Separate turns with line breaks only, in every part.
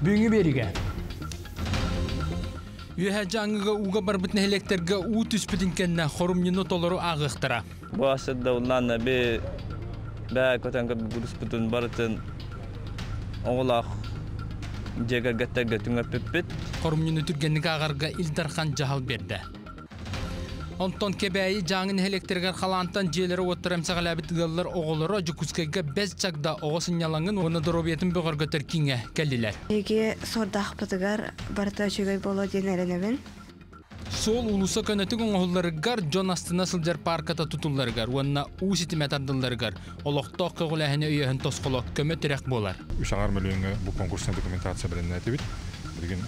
Бүгүнгү бериге.
Үйә жаңыға уға барбыт нәһелектерге уу түспүтін кенне хорумнины толору ағықтыра.
Bu asırda ulanla bir bä kötänkä burusputun barıtın oğlaq jeger getterge tüңe püppüt.
Хорумнины түргеннік ағарға Илдархан жахал берді. Онтон кебәйі жаңын нәһелектергер халантан желері оттырам сағалабит ғаллар оғылары жүкускайға бәз чагда оғы сынялаңын оны дұробиетін бұғырға түркинге кәлділер.
Эге сордах пытыгар барта чөгөй боло ден эренебин.
Сол улуса көнөтүк оңолларыгар Джон астына сылжар парката тутулларыгар, уанна уусити метардылларыгар, олоқтоқ кығыләхіне үйәхін тосқолок көмө тирек болар.
Ушаңар мөлөңө бу конкурсна документация белән әтибит. Билген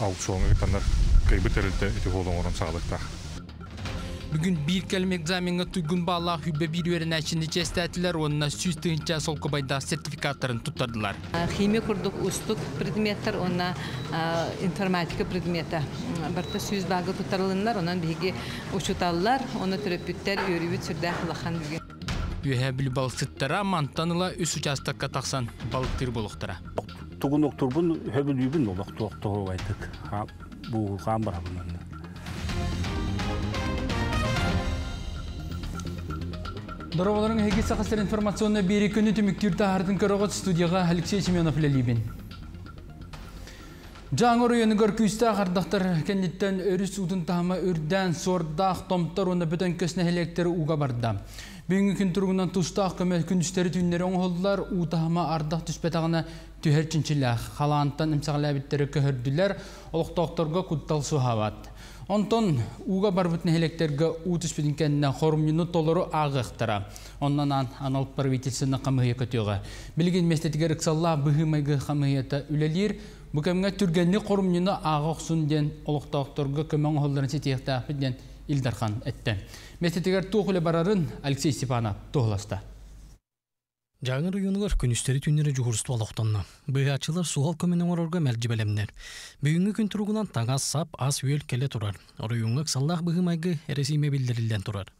аукционга гытандар кайбы терилте ити холон орон сагылыкта.
Бүгін бір кәлім экзаменға туйгун бала хүббе бір өрін әшінді честәтілер, онына сүз тыгынча сол көбайда сертификаттарын туттардылар.
Химия курдук устук предметтер, онна информатика предмета. Барта сүз багы тутарылынlar, онан биги учуталлар, оны төрөпүттер өрүбүт сүрдә хылахан бүген.
Үйә біл балсыттара мантаныла үс участакка тақсан балықтыр болуқтара.
тугун октурбун хөбүлүбүн олок туоктоо айтык бу кам барабын
Дороголарын хеги сақастар информационна бері күні түміктірді ардың көріғыт студияға Алексей Семенов ләлейбін. Жаңыр үйені күсті ағардақтар кәнеттен өріс ұдын тағыма үрден сордақ томтар оны бүтін көсіне электері уға барды. Бүгінгі күн тұрғынан тұстақ көмел күндістері түйіндері оңғылдылар ұтағыма ардақ түспетағына түхер чинчилях. Халантан имсағылы әбіттері көхірділер, олықтақтарға құттал суғават. Онтон уга барбыт нехелектерге утус бидин кеннен хорумнуну толору агыктара. Оннан ан аналып правительствена камыгы көтөга. Билген местетигер ыксалла быгымайгы камыгыта үлелир. Бу кемге түргенни хорумнуну агыксын ден олуктакторга көмөң холларын сетиякта Илдархан этте. Местетигер тугуле барарын Алексей Степанов тугласта.
Жаңыр үйінігір күністері түнері жүгірісті олықтанна. Бұйачылар суғал көменің орорға мәрджі бәлемдер. Бүгінгі күн тұрғынан таңа сап ас үйел келе тұрар. Оры үйінгі саллах бұғымайғы әресіме білдірілден тұрар.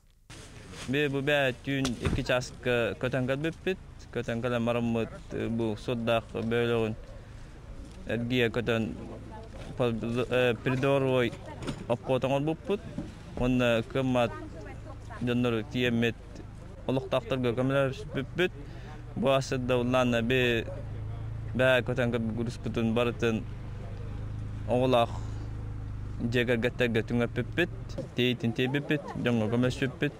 Бе bu bä tün iki çaskı kötänkä büppit, kötänkä maramut bu soddaq bölөгün. Ergiye kötän придоровой опкотоңор буппут. Онна кымат доннор тиемет олуктактарга көмөлөр бүппүт. Bu asırda ulanla bir bä kötänkä gurusputun barıtın oğlaq jeger getterge tüңe püppüt, teytin tebüppüt, jonga gömös püppüt,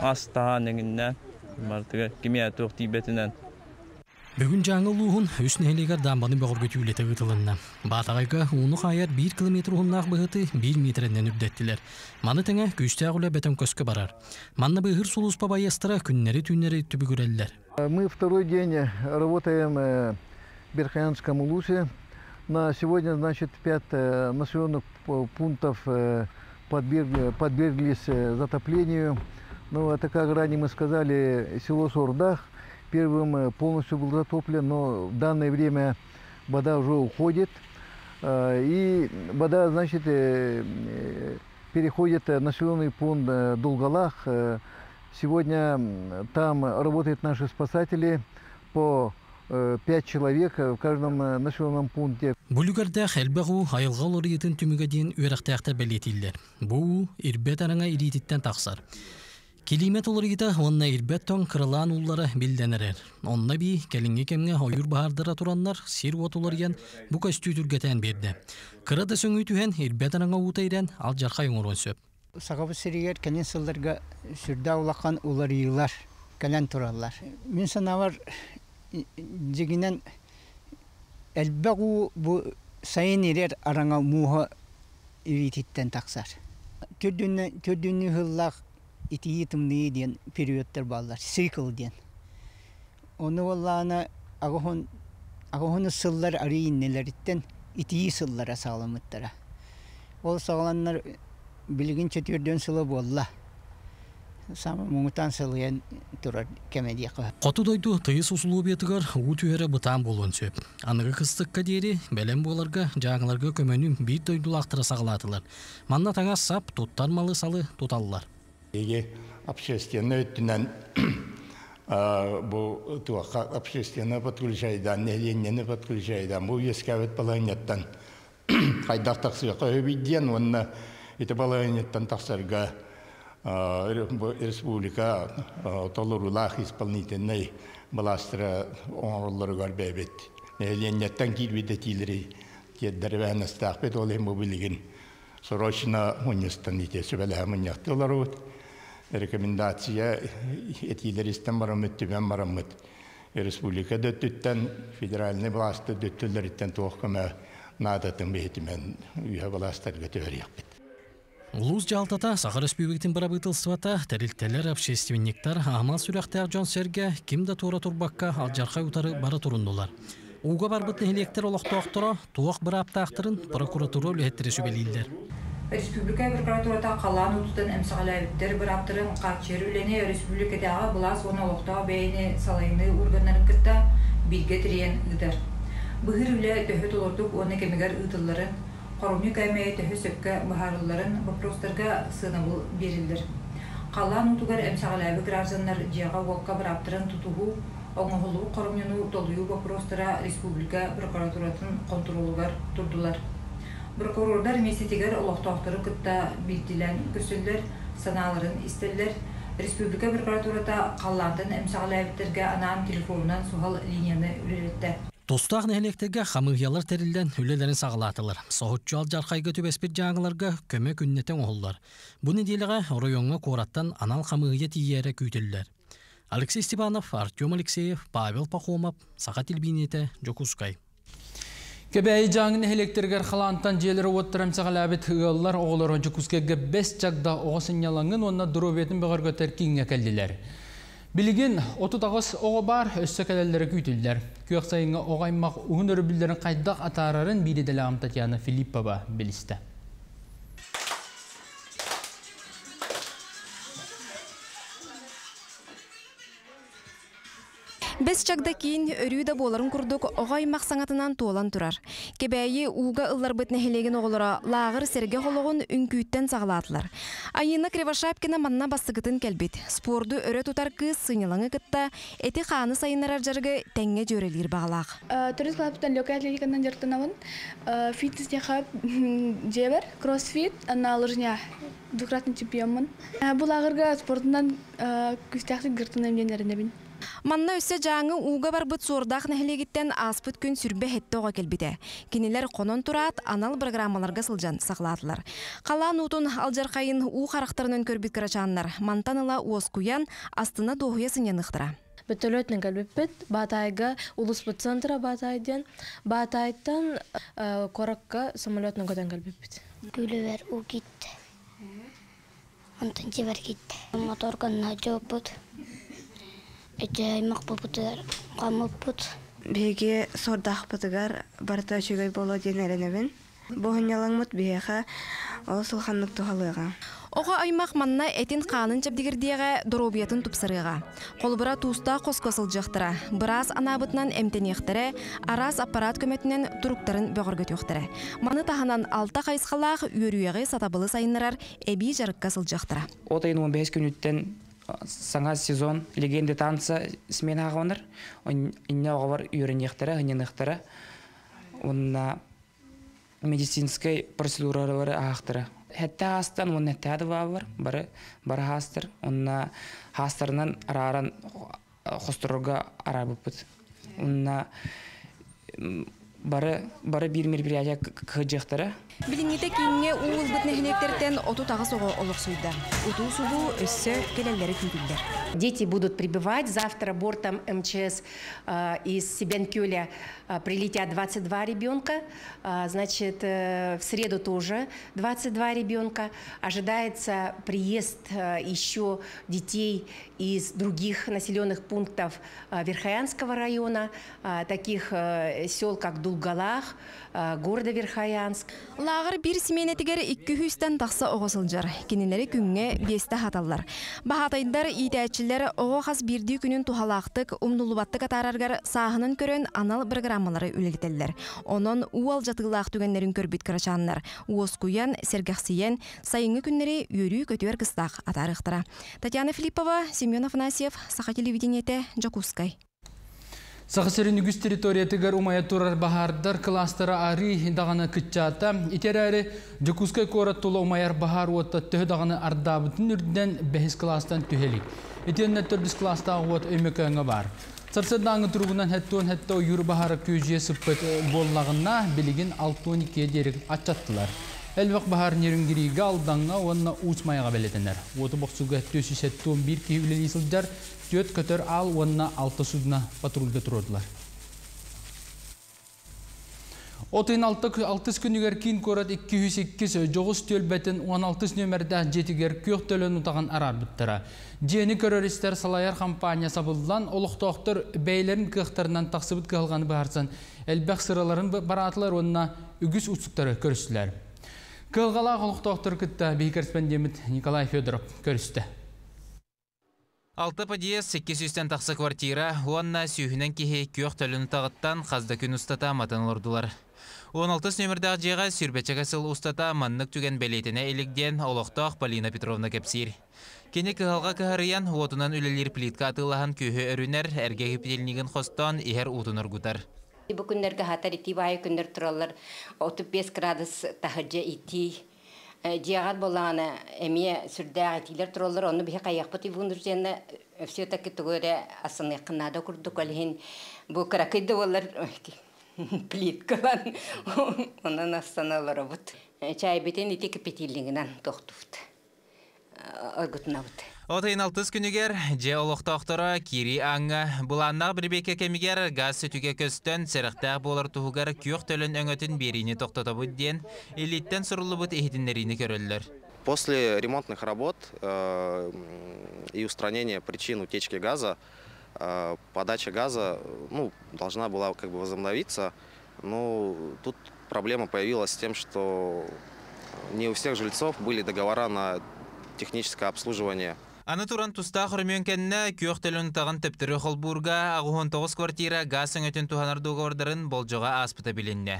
astaha neginden, bartıga kimya tuq tibetinden.
Бүгін жаңы луғын үс нәхелегер дамбаны бөғір көтүйлеті ғытылынна. Батағайға уны қайар 1 километр ұғыннақ бұғыты 1 метрінен үбдеттілер. Маны тәңе күшті ағылы бәтін көскі барар. Манны бұғыр сұлыспа байыстыра күннері түннері түбі көрелілер.
Мы второй день работаем в Берхаянском улусе. На сегодня, значит, пять населенных пунктов подверглись затоплению. Ну, это, как ранее мы сказали, село Сордах первым полностью был затоплен, но в данное время вода уже уходит. И вода, значит, переходит в населенный пункт Долголах. Сегодня там работают наши спасатели по пять человек в каждом населенном пункте.
Бүлігерді әлбәғу айылға лориетін түміге дейін өріқтәқті бәлетілдер. Бұл ирбет араңа иритіттен тақсар. Килимет олоргита онна ирбет тон кырылан уллары билденерер. Онна би келинге кемге ойур баардыра тураннар сир отуларген бу көстүү түргетен берди. Кырада сөңүй түһен ирбет утайрен ал жарқа юңорон сөп.
Сагабы сиригер кенен сылдарга сүрдә улакан улар йылар калан туралар. Мин санавар жигинен элбегу бу сайын ирер араңа таксар. Төдүнне төдүнне хыллах итии тымны ден периодтар баллар, цикл ден. Оны валлана агохон агохон сыллар арийиннелерitten итии сыллара саламыттара. Ол сагаланнар билгин четверден сылы болла. Самы муңутан сылыян турар кемедия кыһа.
Қоту дойду тыйыс усулуу бетігар уу түйері бұтан болуын сөп. Анығы қыстыққа дері бәлем боларға жаңыларға көмөнүн бир дойдулақтыра сағылатылар. Манна таңа сап туттар малы салы туталылар.
Еге общественный өттінен
бу туака общественное подключайдан неленнені подключайдан бу ескәвет балайнеттан ите балайнеттан таксарга республика толорулах исполнительный баластыра оңорлоругар бәбет неленнеттан килбиде тилери теддервәнестахпет ол эм билигин срочно унистан ите сөбелә мыньяктыларут рекомендация этилеристен барамыт түбен барамыт республика дөттүттен федеральный власты дөттүллериттен туохкама надатын бехитимен үйе властарга төөрияқпыт
Улус жалтата Сахар Республикатын барабытылсывата тәрилтелер общественниктар амал сүрәхтәк Джон Серге кимді тура турбакка алжарқа утары бара турындылар. Уга барбытны электер олохтоохтора туох бір аптақтырын прокуратура үлеттері сөбелейлдер.
Республика прокуратурата қалан утутан әмсағалайбіттер бір аптырын қачер үлене республикадағы бұлас оны олықтау бәйіне салайны органнарын кітта билге тірен ұдар. Бұғыр төхі толордық оны кемегер ұтыларын, қорумны кәмейе төхі сөкке бұхарыларын вопростарға сынабыл берілдір. Қалан утугар әмсағалайбы граждандар жияға уаққа аптырын тұтуғу, оңығылу қорумныну толую вопростара республика прокуратуратын контролугар тұрдылар. Прокурордар месетигер олохтоохтору кытта билдилен көсөллөр, санааларын истеллер, Республика прокуратурата қаллантын әмсағалайбіттерге анаам телефонынан сухал линияны үрелетті.
Тустақ нәһелектерге хамыгьялар терилден үлелерин сағалатылар. Соғытчу ал жарқайга түбеспит жаңыларга көмек үннетен оғылар. Бұны деліға районға кораттан анал хамыгья тиере күйтілдер. Алексей Степанов, Артем Алексеев, Павел Пахомов, Сақа Телбинеті, Жокускай.
Кебәй жаңын электергер халантан желері оттырам сағалабет хыгаллар оғылар жүкускеге бес чагда оғасын ялаңын онна дұробетін бұғар көтер кейінге. Білген 39 оғы бар өссі кәлелері күйтілдер. Сайынға оғаймақ ұғын өрі білдерін қайдақ атарарын бейдеделі Татьяна Филиппова білісті.
Бес чагда кейін өрүйді боларын күрдік оғай мақсаңатынан туолан тұрар. Кебәйі уға ыллар бітіне хелеген оғылыра лағыр серге холығын үнкүйттен сағылатылар. Айына Кривошапкина манна бастығытын кәлбет. Спорду өрі тұтар кыз сынелаңы кытта, әті қаны сайынарар жарғы тәңге жөрелер бағалақ.
Жебер, кроссфит, лыжня чемпионмын. Бұл ағырға спортынан күстяқты гыртынайым денеріне бін.
Манна өссе жаңы уға барбыт сордақ нәхілегіттен аспыт күн сүрбе хеттоға келбіде. Кенелер қонон тұрат, анал программаларға сылжан сақладылар. Қалан ұтын алжарқайын у қарақтарынан көрбіт қарачанлар. Мантаныла уос куян астына доғуя сынянықтыра.
Бөтөлөтнен кәлбеппет, батайга улуспыт центра батайден, батайттан коракка самолетнен көтен кәлбеппет.
Күлівер у кетті. Антон жебер кетті. Моторганна жопыт. Эже аймак бупутар камыппут.
Беге сордах пытыгар барта чүгай боло денеренебин. Бохынялаңмыт беха ол сылханнык тухалыга.
Оға аймақ манна әтін қанын чәбдігірдеға доробиятын тұпсырыға. Қолбыра туыста қосқосыл жақтыра. Біраз анабытынан әмтенектірі, араз аппарат көметінен тұруқтарын бөғіргөт өқтірі. Маны таханан алта қайсқалақ үйірүйеғі сатабылы сайынырар әбей жарыққасыл жақтыра.
Отайын 15 күніттен саңа сезон легенды танца смена ағаныр. Инне оғавар үйренектері, ғыненектері. Онна медицинской процедуралары ақтыры. Хәтта хастан он нәттәді бабыр, бары бары хастыр. Онна хастарынан араран хостырға арабыпыт. Онна бары бары бир мероприятие кыжыктары.
Билиңите кинге уул бит нехнектерден оту тагы сого олук суйда. Уту субу өссө келелери күйтүлдер.
Дети будут прибывать. Завтра бортом МЧС э, из Сибенкюля э, прилетят 22 ребенка. Э, значит, э, в среду тоже 22 ребенка. Ожидается приезд э, еще детей из других населенных пунктов э, Верхоянского района, э, таких э, сел, как Дул Волгалах, города Верхоянск.
Лағыр бир семенетигер 200-тен тақса оғысылжар. Кенелері күнге бесті хаталлар. Бахатайдар итәчілер оғы қас бірді күнін тухалақтық, умнулубатты катараргар сағынын көрін анал программалары үлелетелер. Онон уал жатығылақ түгенлерін көрбіт кырачанлар. Уос куян, сергақсиян, сайыңы күннері үйрі көтуер кыстақ атарықтыра. Татьяна Филиппова, Семен Афанасьев, Саха телевидениете, Джакускай.
Сақсырын үгіс территориятыгар умая турар бахардар кластера ари дағаны күтчата. Итер әрі Джакускай корат тұлы бахар уотта түхі дағаны ардабытын үрден бәхіс кластан түхелі. Итенне төрдіс класта уот өймекөңі бар. Сарсырдаңы тұрғынан хәттуын хәттау юр бахары көжие сыппыт боллағына білігін 6-12 дерек атчаттылар. Әлвақ бахар нерінгіриге алдаңа онына ұсмайға бәлетінер. Оты сәттуын бір кейулелі сылдар төт көтөр ал онына алты судына патрульді тұрдылар. Отын алтыс күнігер кейін көрат 208 жоғыз төлбәтін 16 нөмірді жетігер көк төлін ұтаған арар бұттыра. Жені көрөрістер салайар компания сабылдан олықтоқтыр бәйлерін кықтарынан тақсыбыт қылғаны бағарсан, әлбәқ сыраларын баратылар онына үгіс ұтсықтары көрістілер. Кылғалақ олықтоқтыр күтті бейкерспендеміт Николай Федоров көрісті.
Алты подъезд 800-тен тақсы квартира, онна сүйінен кеге көк төлін тағыттан қазда күн ұстата матын ұрдылар. 16 нөмірдағы жеға сүрбетчігі сыл ұстата маннық түген бәлетіне елігден олықтақ Полина Петровна кәпсир. Кені кығалға кығарыян, отынан үлелер плитка атылаған көйі өрінер, әрге кепетелінеген қостан ехер ұтыныр ғутар.
Бұл күндерге хатар ити бай күндер тұралар, 35 градус тахыджа ити, диагат боланы эме сүрдәгә тилер торалар аны бихе каяқпыт ивундыр жена все таки тугыре асыны кынада курдук алһин бу каракыйды болар плиткалан онан астаналар бут чай бетен ити кипетилиңнән тохтуфт. Ойгутнабыт
Отайын алтыз күнігер, же олықтақтыра кири аңы, бұланнақ бір беке кемігер газ сүтіге көстен сәріқтақ болар тұхығар күйіқ төлін өңөтін беріні тоқтата бұдден, элиттен сұрылы бұд ehidinlerini көрілдер.
После ремонтных работ э, и устранения причин утечки газа, э, подача газа ну, должна была как бы возобновиться, но тут проблема появилась с тем, что не у всех жильцов были договора на техническое обслуживание
Аны туран туста хөрмөн кенне күйөк телен тагын тептери холбурга агуон 9 квартира газ өтен туханар договордарын болжога аспыта билинне.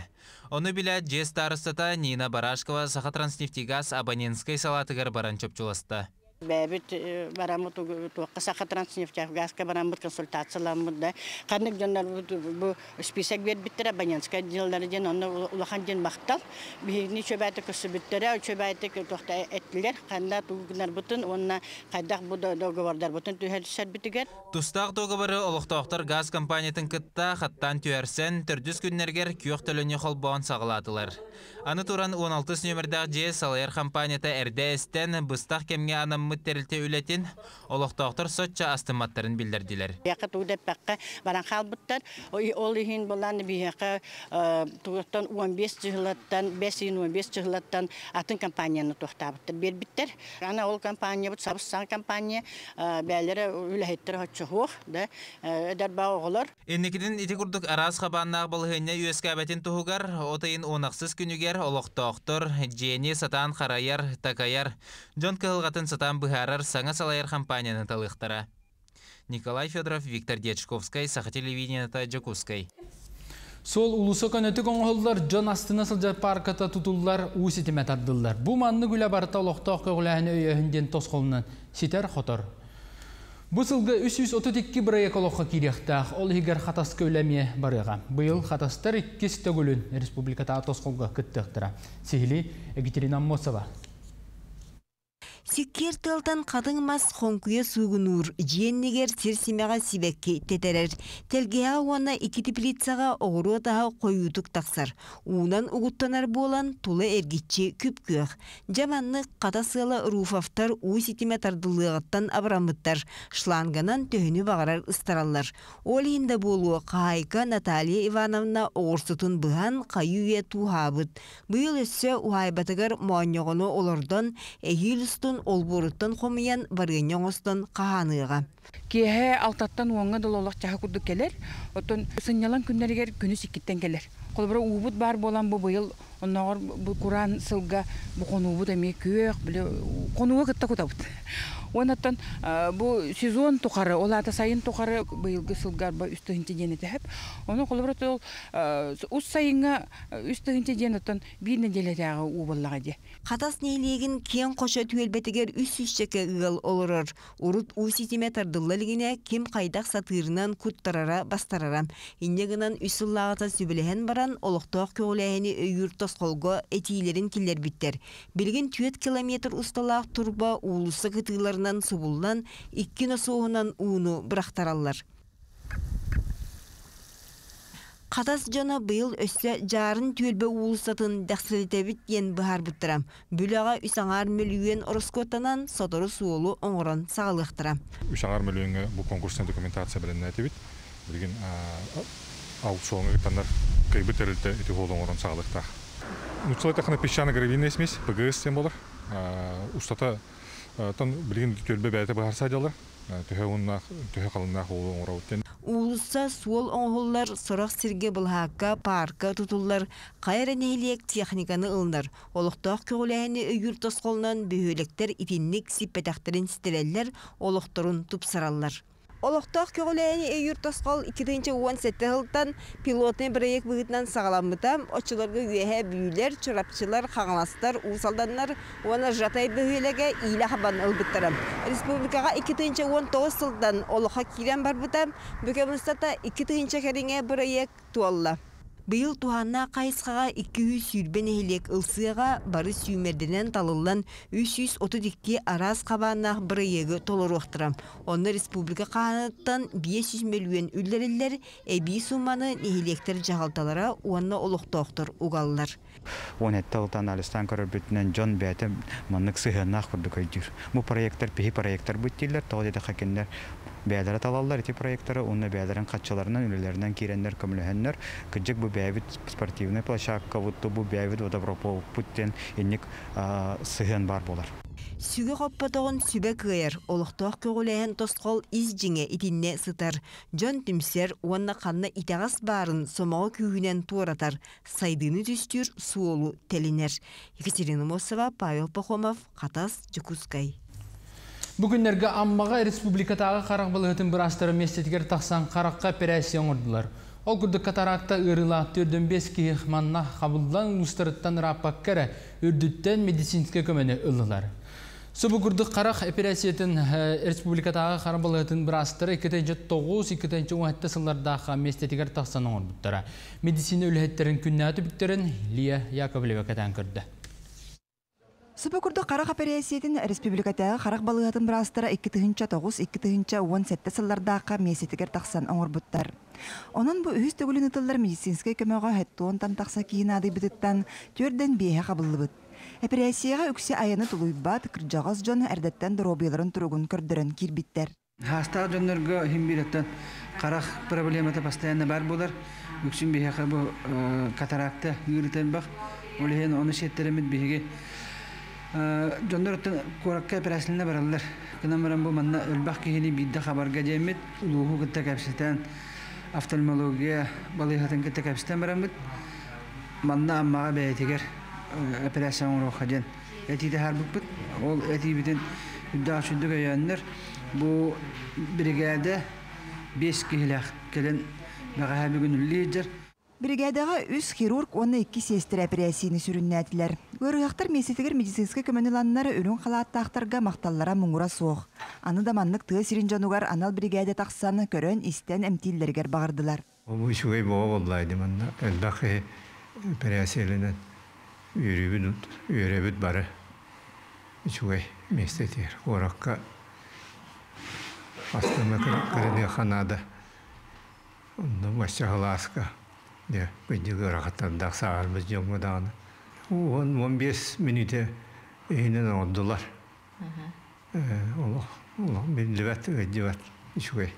Оны биле жес тарыстата Нина Барашкова Саха Транснефтегаз абонентской салатыгар баран чөпчуласты.
Бәбит барамыт туаққа сақа транснефтяк газка барамыт консультациялармыт да канык жондар бу список бер биттер абонентская делдары ден онны улахан ден бактал бини чөбәте көсү биттере чөбәте тохта эттилер канда тугунар бутун онна кайдак бу договордар бутун түһәлсәр битигер
Тустак договоры олохтоктор газ компаниятын кытта хаттан түәрсен төрдүс күннергер күйөк төлөнү холбоон сагалатылар. Аны туран 16 нөмірдәг же салайар компанията әрді әстен бұстақ кемге анаммыт тәрілте үлетін олықтақтыр сотча астыматтарын білдірділер.
Яқы туғдап баққа баран қалбыттар, ол үйін болан бияқы туғыттан 15 жылаттан, 5-15 жылаттан атын компанияны тоқтабыттар бербіттер. Ана ол компания бұд сабыстан компания бәлері үләйттір хотчы хоқ, да, өдір бау оғылар.
Еннекіден ити күрдік араз қабаннақ болғыне үйескәбәтін тұғығар, отайын онақсыз күнігер олықтақтыр, жені сатан қарайар, такаяр, жон кылғатын сатан бұхарар саңа салайар компанияны талықтыра. Николай Федоров, Виктор Дечковский, Саха телевидениеті Джакускай.
Сол улусы көнөтік оңғылдар жон астына сылжар парката тұтылдар уысетіме тардылдар. Бұ манны күлі барыта олықтақ көғіләхіні өйөхінден тосқолынан ситер хотор. Бұ сылғы 332 бір экологқа киректақ, ол егер хатас көйләме барыға. Хатастар 2 төгілін республиката тосқолға күттіқтіра. Сихили Екатерина Мосова.
Сиккер тылтан қадыңмас хонкуя сугунур, жиеннегер сирсимеға сибекке тетерер. Телгеа уана ики теплицаға оғыру таға қойутук тақсар. Унан угуттанар болан тулы эргитчи күп көк. Жаманны қата сыла руфафтар у ситиме тардылығыттан абрамыттар. Шланганан төхіні бағарар ыстаралар. Ол енді болуы қайка Наталья Ивановна оғырсытын бұған қайуе тухабыт. Бұйыл өссө уайбатыгар моаньоғыны олардан әйіл ұстын олборуттан хомиян барыnyоңостон каханыга.
кеһе алтаттан уаңа дололох чаха курдук келер отон сыннялан күннәригер күнүс иккиттен келер колбура уубут бар болан бу быйыл онногор бу куран сылга бу конуубут эми күөх биле конуга кытта кутабыт онаттан бу сезон тухары ол ата сайын тухары быйылгы сылгар ба үстөгүнче диэн этеһеп ону колбура ол ус сайынга үстөгүнче диэн оттон бир неделетагы уубаллага де
Хатас нейлегин кен қоша түелбетігер үс үсчеке ығыл олырыр. Урут уситиме тардыллалігіне кем қайдақ сатырынан күттарара бастарара. Иннегінан үсіллағыта сүбілеген баран олықтоқ көгіләйіні өйір тосқолго этилерін келер биттер. Білген түйет километр ұсталақ турба улысы кытыларынан субулдан, иккіно соғынан уыну бірақтаралар. Қатас жона быйыл өссө жарын түөлбе уулсатын дәксилетебит ен быһар буттарам. Бүләга үсаңар миллион ороскотанан содору суолу оңорон сагалыктыра.
Үсаңар миллионга бу конкурстан документация белән нәтибит. Билген ал соңы танар кайбы терилте ити холон оңорон сагалыкта. Нуцлай тахна песчано гравийная смесь, ПГС тем болар. Устата тан билген түөлбе бәйте быһар садалар. Төһө уннах, төһө калыннах олу оңороттен.
Улуса суол оңғылар сұрақ сирге бұлхаққа парка тұтулар, қайыр нәйлек техниканы ылнар. Олықтақ көгіләйіні өйір тосқолынан бүйелектер итинник сиппетақтерін стелелер олықтырын тұпсаралар. Олықтақ көгіләйіні өйір тосқол 2017 жылдан пилотный проект бұғытынан сағаламытам, очыларға үйеге бүйілер, чырапчылар, қаңластар, усалданлар, оны жатай бүйелеге илі қабан ылбыттарам. Республикаға 2019 жылдан олыққа кирен бар бұтам, бүкемістата 2000 кәріңе проект туалла. Быйыл туһанна қайысқаға 200 сүрбен эхилек ылсыға бары сүймерденен талылан 332 арас қабаннақ бірайегі толыруқтырам. Оны республика қанаттан 500 миллион үллерілер әбей сумманы эхилектер жағалталара уанна олықтоқтыр угаллар.
Он это талтан алистан көрөр бүтүнөн жон бәте маннык сыһыннах курдук өйдүр. Бу проекттер пихи проекттер бүттилер, тоғы деде хакендер бәләре талаллар эти проекттары, уны бәләрен катчыларынан үлеләреннән киреннер көмлөһәннәр. Кыҗык бу бәвит спортивный площадка, вот бу бәвит водопропол путтен инник сыһын бар булар.
Сүгі қоппатоғын сүбе кыйыр, олықтоқ көгілейін тосқол из жіңе итинне сытар. Жон түмсер, уанна қанна итағас барын сомағы күйінен туаратар. Сайдыны түстүр суолу телинер. Екатерина Мосова, Павел Пахомов, Қатас, Жукускай.
Бүгіннерге аммаға республикатағы қарақ бұлығытын бір астыры местетігер тақсан қараққа операция оңырдылар. Ол күрді катаракта ырылақты өрден бес кейі манна қабылдан ұстырыттан раппақ кәрі үрдіттен медицинске көмені ұлылар. Субу күрді қарақ операциятын республикатағы қарақ бұлығытын бір астыры 2-9-2-10 сыллардағы местетігер тақсан оңырдылар. Медицина өліхеттерін күннәті бүктерін Лия Яковлева кәтән көрді.
Супекурду қарақ операциятын республикатағы қарақ балығатын бірастыра 2-9-2-17 сыллардағы месетігер тақсан оңырбыттар. Онын бұ үйіз төгілін ұтылар медицинскай көмеға хәттуын тан тақса кейін ады бітіттен төрден бейе қабылы бұд. Операцияға үксе айаны тұлуйбат, кіржағыз жон әрдеттен дұробияларын тұрғын көрдірін кирбиттер.
Хаста жонларга химбиреттен қарақ проблематы постоянно бар болар. Үксін бейе бұл катаракта үйірітен бақ. Олеген оны шеттеремет бейге Жондар оттан коракка операцияларына баралар. Кынан баран манна улуху кытта капситан офтальмология барамыт. Манна ол бу бригада 5 килах келен бага бүгүн лидер
Бригадаға үс хирург оны екі сестір операцияны сүріннәтілер. Көріғақтар месетігер медицинскі көмініланнары үрін қалаттақтарға мақталлара мұңыра соқ. Аны да маннық тұғы сирин жануғар анал бригада тақсаны көрін істен әмтиллергер бағырдылар.
Ол үшуғай боға боллайды манна. Әлбақы операциялынан үйребіт бары. Үшуғай местетер. Ораққа астына кіріне қанады. Онда басчағыласқа. Ja, күндегі рахаттандақ сағарбыз жоңғыдағыны. Он 15 минуте үйінен ордылар. Олық білдібәт, өйдібәт, үшуғай.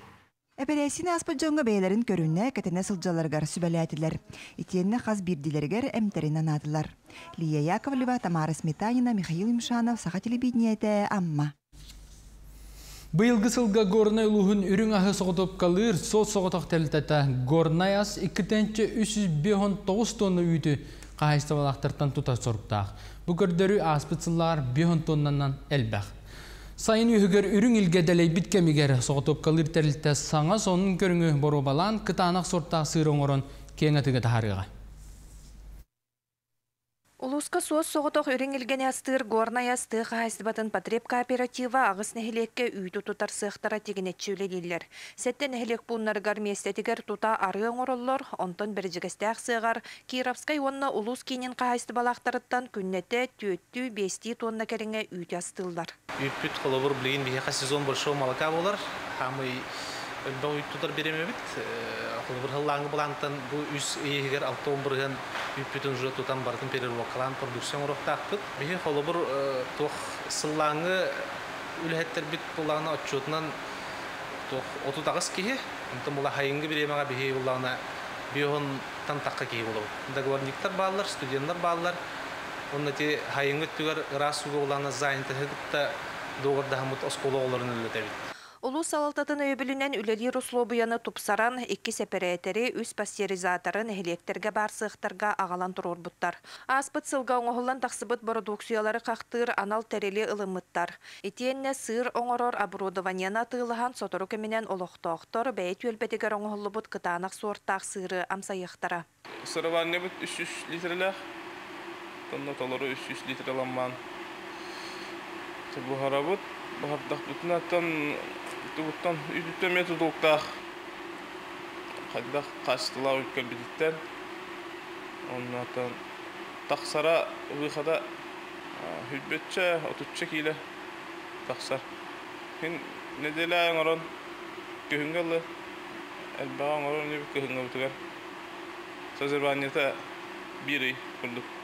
Операцияны аспа жоңға бәйлерін көрінне кәтіне сылжаларғар сүбәләтілер. Итенне анадылар. Лия Яковлева, Тамара Сметанина, Михаил Имшанов, Саха телевидениеті, Амма.
Быйылгы сылга горнай улуһун үрүң аһы соғытып калыр, сол соғытақ тәлтәтә горнай ас 2-309 тонна үйті қағайсты балақтыртан тұта сорықтақ. Бұ көрдөрі аспытсылар 5 тоннанан әлбәқ. Сайын үйігер үрүң илгәдәлей биткемигер соғытып калыр тәлтә саңа сонын көріңі бору балан кытанақ сорттақ сыр оңырын кеңетігі.
Улуска суос соғытоқ үрің илген ястыр горна ясты қайсыбатын потреб кооператива ағыс нәхилекке үйті тұтар сықтара тегенетчі үлелелер. Сәтті нәхилек бұннарғар местетігер тұта ары оңырылыр, онтон бір жігістәқ сығар, Кировскай онна улус кейнен қайсты балақтарыттан күннеті төттті бести тонна кәріңе үйті астылдар.
Үппіт қолыбыр білген бейқа сезон бір шоу болар, хамы өлбә уйттутар беремебит. Холбыр хыллаңы булантан бу үс иегер алтон бирген үппүтүн жы тутан бартын перервокалан продукцион урактакпыт. Бихи холбыр тох сыллаңы үлһеттер бит буланы отчетнан тох оту тагыс кихи. Онтон була хайынгы биремага бихи буланы бион тан такка кихи болу. Договорниктар баллар, студенттар баллар. Онна ти хайынгы түгөр расуга буланы зайынты хыгытта доғырда хамут оскологоларын өлөтебит.
Улу салалтатын өйбілінен үлелер условияны тупсаран екі сеперетері үс пастеризаторын электерге бар сықтарға ағалан тұрор бұттар. Аспыт сылға оңғылан тақсыбыт продукциялары қақтыр анал тәрелі ылымыттар. Итиенне сыр оңорор оборудованияна тылыған сотору кемінен олықтоқтор бәйт өлбетігер оңғылы бұт кытанақ сорттақ сыры амсайықтара.
Сырыван не бұт 300 литрлі, тонна толыры 300 литрланман. Бұхара бұт, бұхардақ бұтынаттан тугуттан үйдүттен метр тугуктаах хайдах качтыла үткөн бидиттен оннатан таксара выхода хүлбетче отучче киле таксар хин неделе оңорон көһүнгөллы элбаа оңорон не көһүнгө бутугар созерванията бири курдук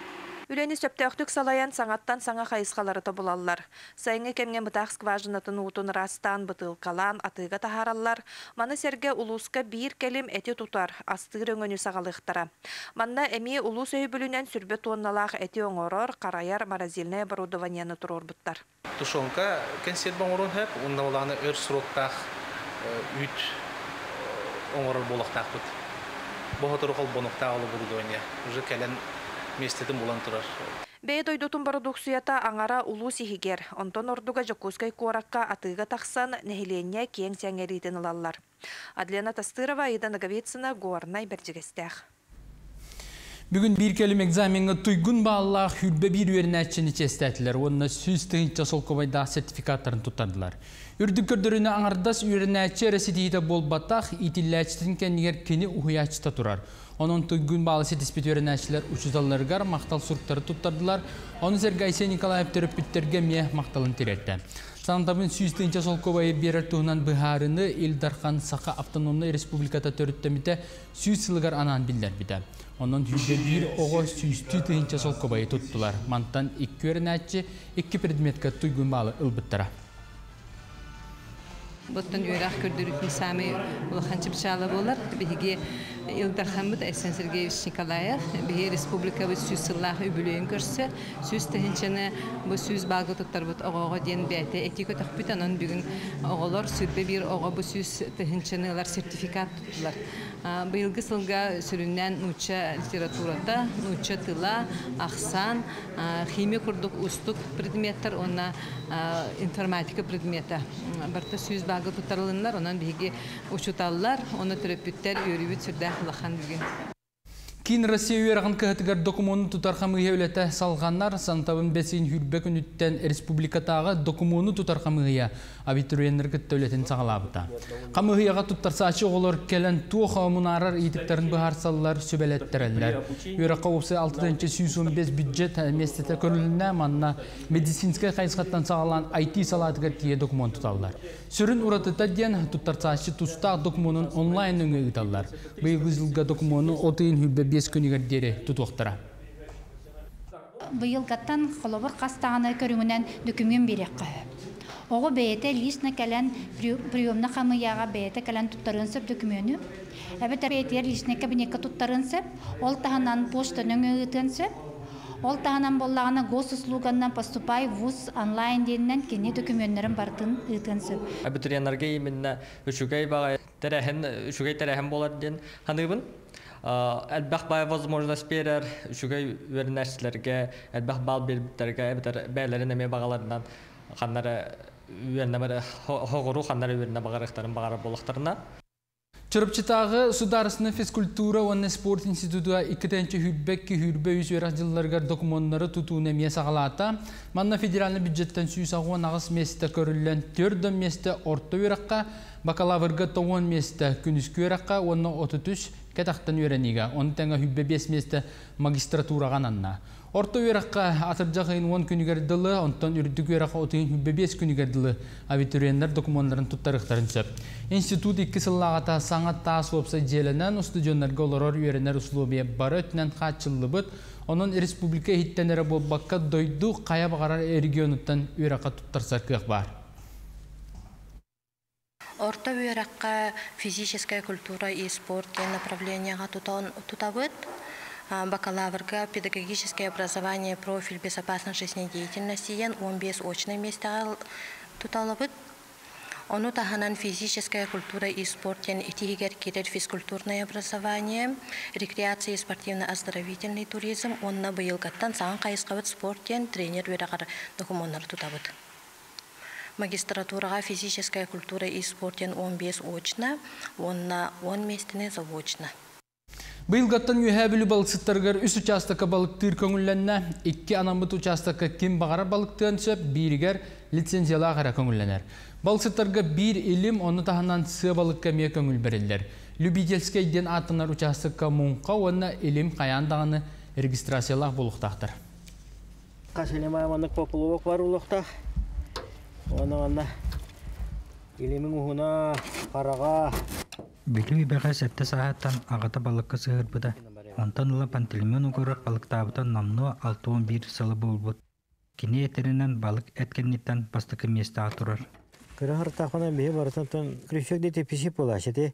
Үләні сөптөқтік салаян саңаттан саңа қайысқалары тобылалар. Сайыңы кемген бұтақ скважинатын ұтын растан бұтылқалан атыға тахаралар. Маны серге улуска бір келім әте тұтар, астыр өңіні сағалықтара. Манна әме улус өйбілінен сүрбе тонналақ әте оңорор, қараяр маразильное оборудованияны тұрор бұттар.
Тушонка кенсет боңорун хэп, онда өр сроктақ үт оңорор болықтақ бұт. Местетин булан турар.
Бэй дойдотун продукцията аңара улуу сихигер, онтон ордуга жокускай куоракка атыга тахсан нехиленне кең сәңеритин ылаллар. Адлена Тастырова, Ида Наговицына, Горнай Бердигестях.
Бүгін бір келім экзаменға тұйгын бағалақ хүрбе бір өрін әтшіні честәтілер. Онына сүз тығынша сол көбайда сертификаттарын тұттардылар. Үрдік көрдіріні аңардас өрін әтші рәсетейді бол батақ, итілі әтшітін кәнігер кені ұхыячыта тұрар. Onun tüggün bağlı setespit öğrenəçilər uçuzallargar maqtal surtları tuttardыlar. Onu Sergay Nikolayev töröpütтерге мие мақталын теретті. Сантабын сүйістінче сол көбайы берер туғынан бұхарыны Илдархан Сақа автономный республиката төріттеміте сүйіс сылғар анан білдер біді. Onun hücre bir oğuz sүйісті түйінче сол көбайы тұттылар. Мантан ikki öğrenəçi, ikki предметка түйгün bağlı ылбыттыра.
Бұттан өрәқ көрдірітін сәмі ұлықанчы бішалы болар. Бігі Илдар Хамид Айсан Сергеевич Николаев, бігі республика бұл сүйіз сыллақ үбілейін көрсі. Сүйіз тәхінчені бұл сүйіз балғы тұттар бұт оғоға ден бәті әтек өтіқ бүт, анын бүгін оғалар сүрбе бір оға бұл сүйіз тәхінчені олар сертификат тұттылар. Бұйылғы сылға сүріннен нуча литературата, нуча тыла, ақсан, химия күрдік ұстық предметтер, онна информатика предметі. Барта сүйіз багы тутарылыннар, онан биги учуталлар, оны төрөпүттер өрүбүт сүрдә лахан бүген.
Кин Россия үйерағын көхетігер документын тұтарқамы еулеті салғаннар сантабын бәсейін хүрбек үніттен республикатағы документын тұтарқамыға абитуриенлер күттеулетін сағалабыта. Қамыға тұттарса ачы олар келен туға мұнарар етіктерін бұхар салылар сөбелеттерелер. Үйераққа опсы 6-шы 115 бюджет местеті көріліне манна медицинскай қайсқаттан сағалан IT салатығыр тие документ тұталылар. Сүрін ұратыта ден тұттарса ачы тұстақ документын онлайн өңі ұталылар. Бұйғы жылға документын отыйын хүрбе бес күнігер дере тұтуқтыра.
Бұйыл қаттан қолыбыр қастағаны көріңінен дүкімен берек. Оғы бәйеті лисна кәлән приемна қамыяға бәйеті кәлән тұттарын сөп дүкімені. Кабинетка тұттарын сөп, ол тағынан поштаның өғытын сөп. Ол тағынан боллағына госуслуганнан поступай вуз онлайн денінен кене документтерін бартын ытын сөп.
именно болар ден ханыбын әлбәх бай возможность берер үшүгей вернәшләргә әлбәх бал бирбитәргә битәр бәйләрен эме багаларынан ханнары үернәмәре хогыру ханнары үернә багарыктарын багара болыктарына
Чырыпчытағы сударысыны физкультура онны спорт института иккетенче хүрбек ки хүрбе үз өрак жылларгар документтары тутуун эмие сагалаата. Манна федеральный бюджеттен сүйс агуан агыс месте көрүллен төрдөн месте орто өракка, бакалаврга тоон месте күнүскү өракка, онны 33 кетақтан өренига. Оны тәңі хүрбе 5 месте магистратураған анна. Орто үйраққа атыржақайын 10 күнігер дылы, онтан үрдік үйраққа отығын хүббе 5 күнігер дылы абитуриенлер документларын туттарықтарын сөп. Институт 2 сыллағата саңат таас опса желінен студионларға оларор үйренер условия бары өтінен қатшылы бұд, оның республика хиттенері болбаққа дойду қая бағарар регионуттан үйраққа туттарсар күйек бар.
Орта үйраққа физическая культура и спорт направленияға тутабыд. бакалаврга педагогическое образование профиль безопасной жизнедеятельности ен 15 очный месте туталабыт. Ону таханан физическая культура и спорт ен итигер кирер физкультурное образование, рекреация и спортивно-оздоровительный туризм, онна быйылгаттан саан кайыскабыт спорт ен тренер верагар документар тутабыт. Магистратурага физическая культура и спорт ен 15 очно, онна 10 местіне заочно.
Быйылгаттан үйәбілі балықсыттарғар үс участакка балықтыр көңілленне, ikki анамбыт участакка ким бағара балықтығын сөп, биригер лицензияла ағара көңілленер. Балықсыттарға бір илим, оны таханан сы балыққа ме көңіл берілдер. Любительскейден атынар участакка мұңқа, оны илим қаяндағыны
популуық бар ұлықта. Оны ғанда илимің ұхына, қараға,
Билүү бәға сәтті сағаттан ағата балыққа сығырбыда. Онтан ұла пантелемен ұғыры балықтабытан намну 6-11 сылы болбыд. Кіне етерінен балық әткеннеттен бастықы месті атырар.
Кыры хартақына бейі барытан тон крючок дейті писіп болашыды.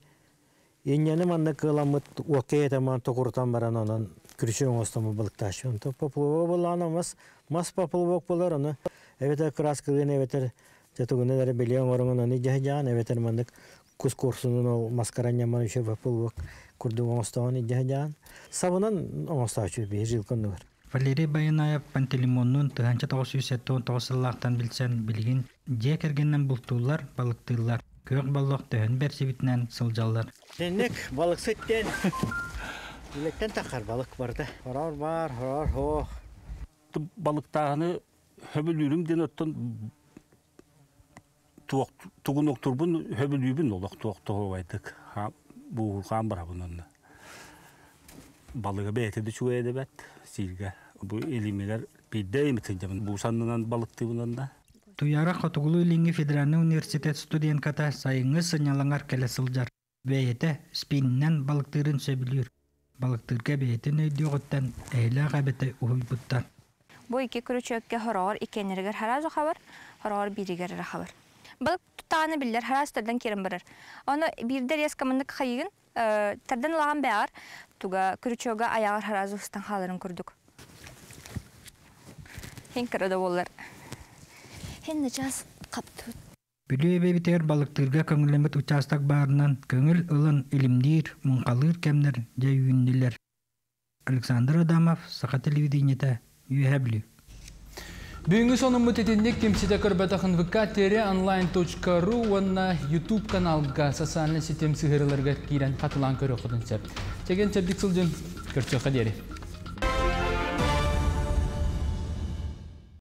Инняны манна кыламыт уақке етаман тоқыртан баран онан крючок остамы балықташы. Онтан поплывок болана мас, мас поплывок болар оны. Эветер краскылын эветер Тетугунелер билион орыңын оны жахжан, эветер мандык кус курсунун ол маскарanya ман еще вапылвак курду оңостогон жахжан. Сабынан оңостачу бир жыл көндүр.
Валерий Баянаев Пантелеймоннун тыганча 979 билсен билген же кергеннен бултуулар балыктыылар көк баллок төхөн берсибитинен сылжаллар.
Денек балык тахар балык барды. Хорор бар, хорор хо.
Балыктагыны хөбүл үрүм ден оттон тугун октурбун хөбүл үйбүн олок туок тообайдык. Бу кам бара бунун. Балыга бетеди чуэде бет сирге. Бу элимелер бидде эмитин жамын. Бу саннынан балыкты бунанда.
Туяра Хотугулу Линги Федеральный университет студентката сайыңы сынялаңар келе сылжар. Бейете спиннен балыктырын сөбілір. Балыктырга бейтін өйдіғыттан әйлі ғабеті ұйбыттан.
Бу ике күрүчөкке хороор икенергер харазы хабар, хороор биригер хабар. Балык тутааны биллер хараз терден керен барар. Оны бирдер яскамындык хайыгын терден лаган бәгар туга күрүчөгө аягар харазы устан халарын күрдүк. Хен кырада болар. Хен час капту.
Бүлі бебитер балыктырга көңілемет участок барынан көңіл ылын илимдир, мұңқалыр кемнер жайуінділер. Александр Адамов, Сақа телевидениеті, үйәбілі.
Бүгінгі соның мұтетіндік кемсеті көрбәтіқін вкатері онлайн.ру онна YouTube каналға социальный сетем сығырыларға кейрен қатылан көрі құдын сәп. Теген сәбдік сылжын көрсі қадері.